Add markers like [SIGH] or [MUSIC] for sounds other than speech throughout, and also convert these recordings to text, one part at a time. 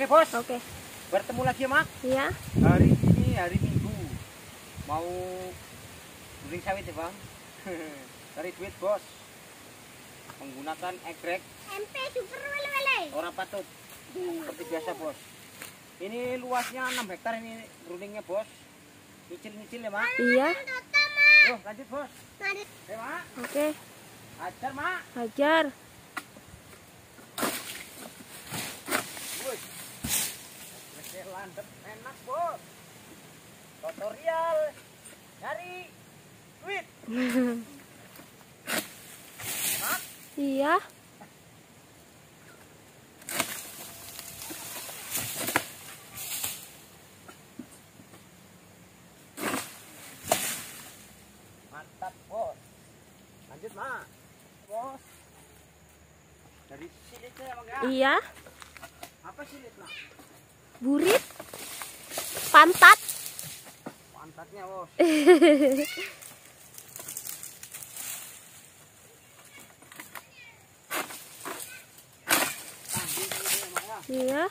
Oke bos, Oke. bertemu lagi ya mak. Iya. Hari ini hari Minggu, mau guling sawit ya bang. [LAUGHS] Cari duit bos, menggunakan egrek MP super wale-wale. orang patut seperti biasa bos. Ini luasnya 6 hektar ini rulingnya bos. Nyicil-nyicil ya mak. Iya. Yuk lanjut bos. Mari. Eh mak, Oke. ajar mak. Hajar. Masih landep enak bos. Tutorial nyari duit. [LAUGHS] Iya. mantap bos. Lanjut mak. Bos. Dari mak ya. Iya. Apa silit mak? Burit. Pantat. Pantatnya bos. Ya [LAUGHS] ya. Iya.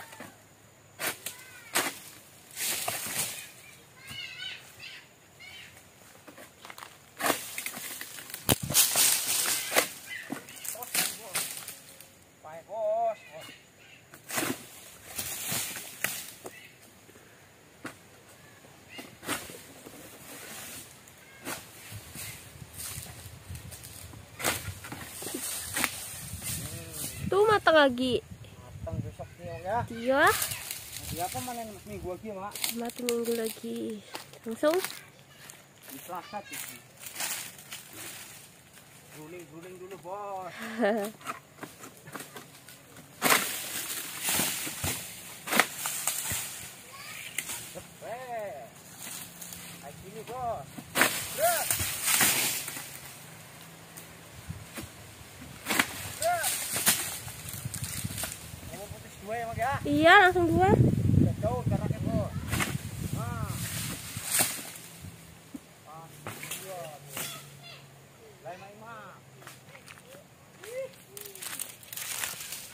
Bos, bos. Baik bos. bos. Tuh matang lagi. Matang besok ya. Iya. Nanti apa mana minggu lagi mak? Mati minggu lagi. Langsung. Di Selasa tuh. Guling-guling dulu bos. [LAUGHS] dua ya mak ya? Iya, langsung dua. Udah jauh jaraknya bos. Nah. Pas dua bos. Lain main mah.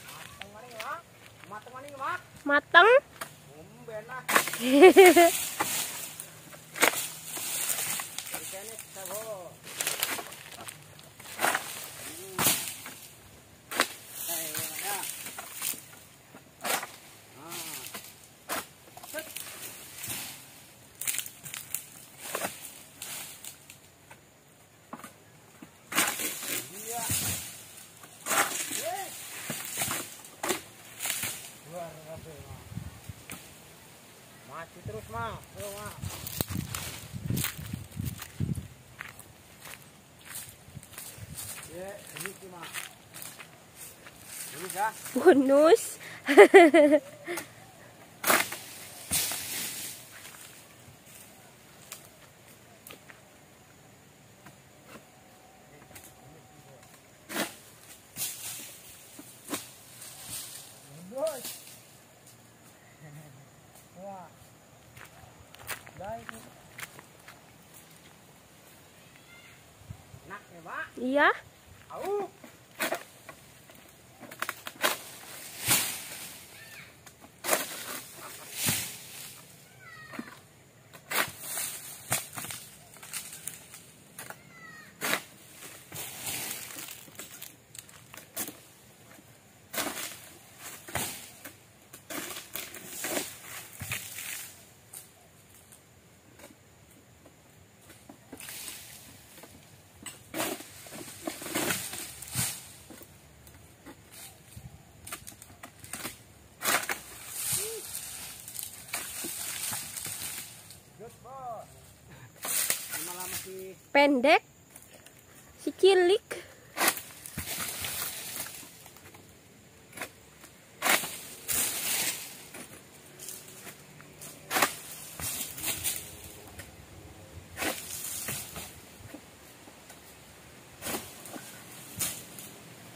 Mateng maning mak. Mateng maning mak. Matang. Kita bos. Terus, Mak. Ayo, Mak. Ya, ini sih, Mak. Ini ya. Bonus. [LAUGHS] Iya. Au. Pendek. Si cilik.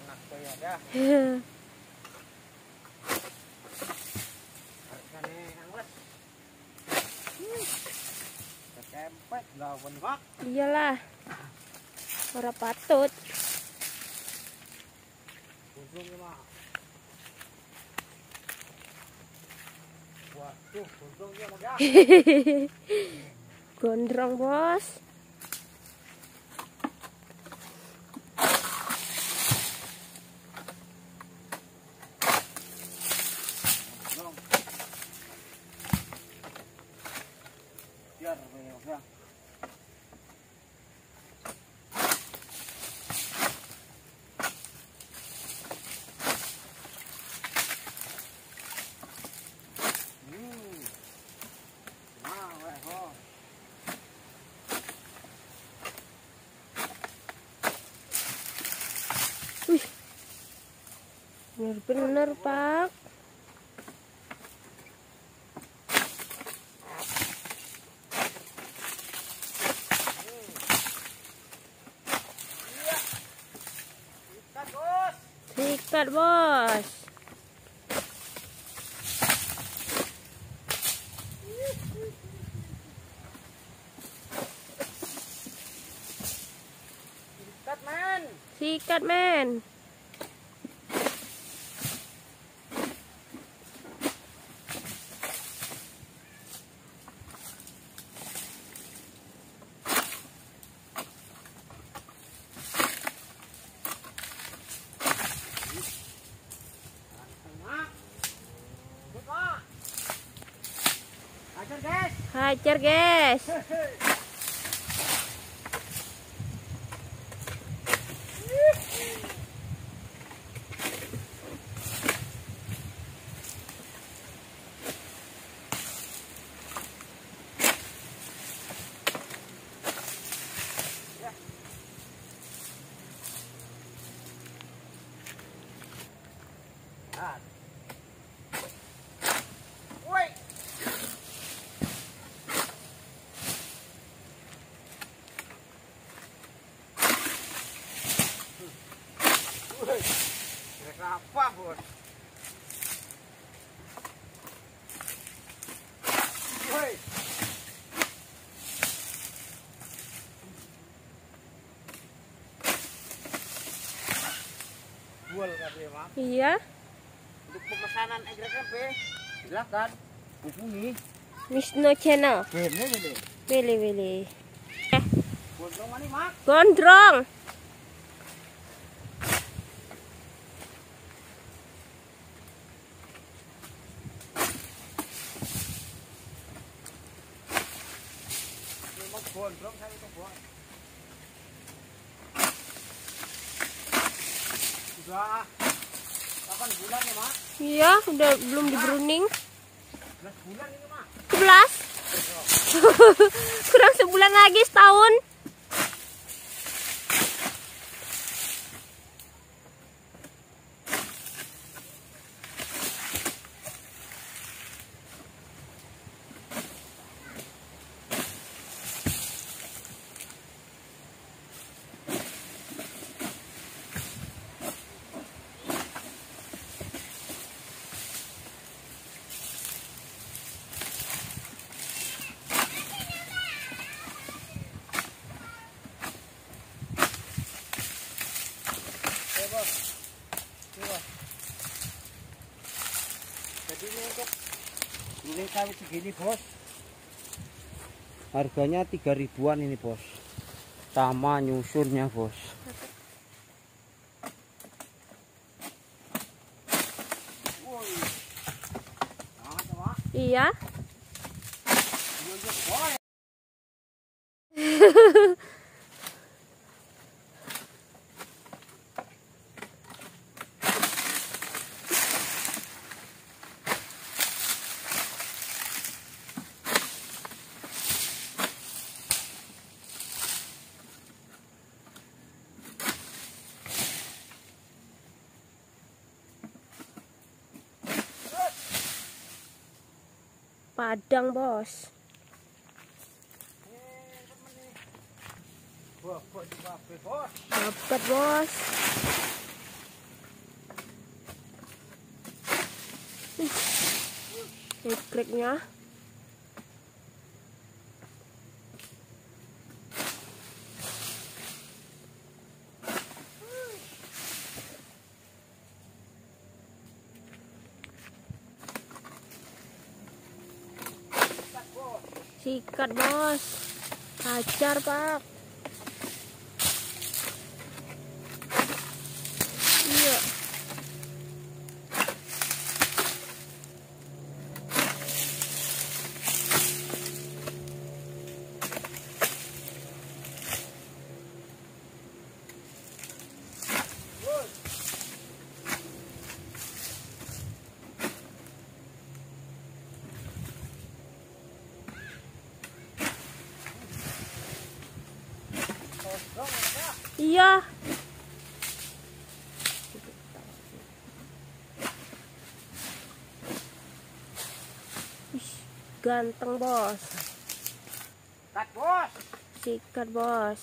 enak [LAUGHS] tuh ya, ya. Harusnya nih, angles. Lawan Pak. Iyalah. Ora patut. Waduh, gondrong [LAUGHS] ya. Gondrong, Bos. Bener-bener, Pak. Sikat, Bos. Ikat, men. Sikat, men. Mak. Ikut, Mak. Ajar, Hajar, guys. Bual katanya, Mak. Iya. Untuk pemesanan egrek MP, silakan hubungi Wisnu Channel. Bener ini. Willy, Willy. Gondrong mana, Mak? Gondrong. Memang gondrong saya itu buang. Sudah 8 bulan ya, Mak? Iya, udah belum di Bruning. 11 bulan ini, Mak. 11. [LAUGHS] Kurang sebulan lagi setahun. Guling sawit segini, Bos. Harganya 3 ribuan ini, Bos. Sama nyusunnya, Bos. Ya, Mak. Iya. Iya, iya, boy. Padang, Bos. Dapat, Bos. Ih, Egriknya. Sikat bos. Hajar pak. Iya. Iya. Ih, Ganteng bos. cut bos Sikat bos.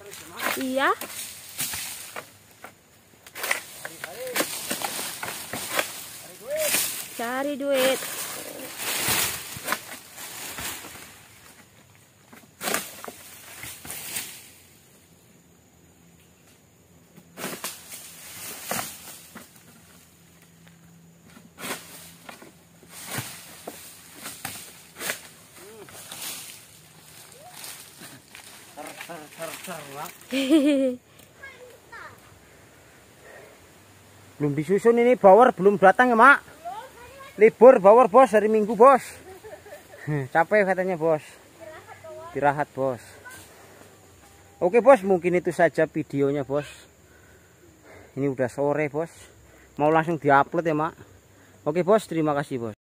terus ya Iya. cari duit Cari duit. Ter ter ter ter mak belum disusun ini bawor belum datang ya mak. Libur bawor bos hari minggu bos. Capek katanya bos. Istirahat bos. Oke bos mungkin itu saja videonya bos. Ini udah sore bos. Mau langsung diupload ya mak. Oke bos terima kasih bos